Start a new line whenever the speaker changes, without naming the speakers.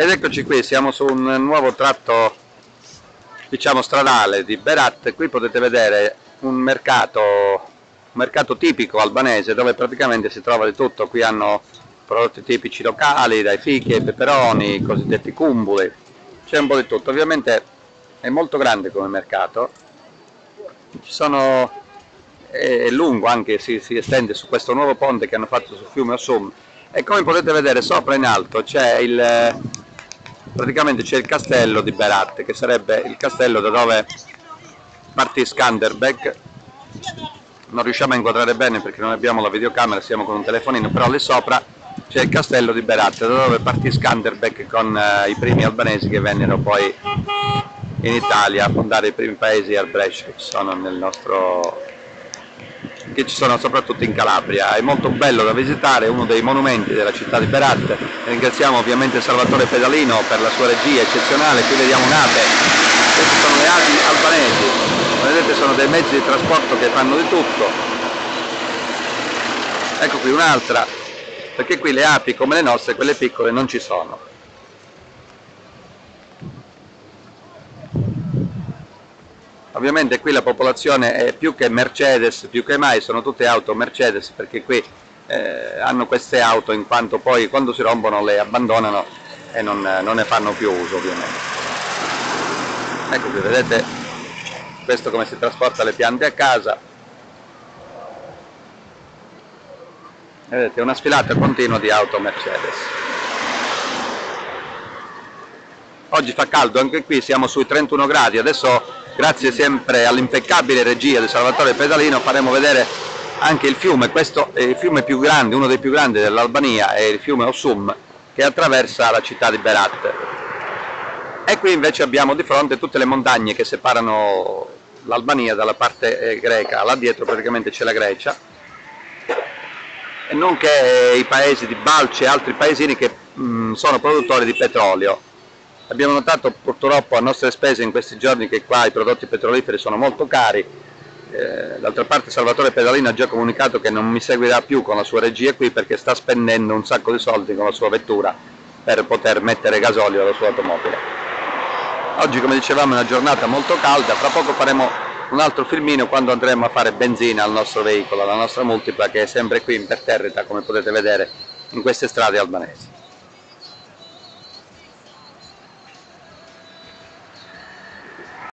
Ed eccoci qui, siamo su un nuovo tratto diciamo stradale di Berat, qui potete vedere un mercato, un mercato tipico albanese dove praticamente si trova di tutto, qui hanno prodotti tipici locali, dai fichi ai peperoni, i cosiddetti cumbuli, c'è un po' di tutto, ovviamente è molto grande come mercato, sono, è lungo anche, si, si estende su questo nuovo ponte che hanno fatto sul fiume Osum e come potete vedere sopra in alto c'è il praticamente c'è il castello di Berat che sarebbe il castello da dove partì Skanderbeg non riusciamo a inquadrare bene perché non abbiamo la videocamera siamo con un telefonino però lì sopra c'è il castello di Berat da dove partì Skanderbeg con uh, i primi albanesi che vennero poi in Italia a fondare i primi paesi Arbrecht che sono nel nostro che ci sono soprattutto in Calabria. È molto bello da visitare, uno dei monumenti della città di Berat. Ringraziamo ovviamente Salvatore Pedalino per la sua regia eccezionale. Qui vediamo un'ape, queste sono le api albanesi. Vedete sono dei mezzi di trasporto che fanno di tutto. Ecco qui un'altra, perché qui le api come le nostre, quelle piccole, non ci sono. Ovviamente qui la popolazione è più che Mercedes, più che mai sono tutte auto Mercedes perché qui eh, hanno queste auto in quanto poi quando si rompono le abbandonano e non, non ne fanno più uso ovviamente. Ecco qui vedete questo come si trasporta le piante a casa. Vedete una sfilata continua di auto Mercedes. Oggi fa caldo anche qui, siamo sui 31 gradi, adesso grazie sempre all'impeccabile regia di Salvatore Pedalino faremo vedere anche il fiume, questo è il fiume più grande, uno dei più grandi dell'Albania, è il fiume Osum che attraversa la città di Berat. E qui invece abbiamo di fronte tutte le montagne che separano l'Albania dalla parte eh, greca, là dietro praticamente c'è la Grecia, e nonché i paesi di Balci e altri paesini che mh, sono produttori di petrolio. Abbiamo notato purtroppo a nostre spese in questi giorni che qua i prodotti petroliferi sono molto cari, eh, d'altra parte Salvatore Pedalino ha già comunicato che non mi seguirà più con la sua regia qui perché sta spendendo un sacco di soldi con la sua vettura per poter mettere gasolio alla sua automobile. Oggi come dicevamo è una giornata molto calda, fra poco faremo un altro filmino quando andremo a fare benzina al nostro veicolo, alla nostra multipla che è sempre qui imperterrita come potete vedere in queste strade albanesi.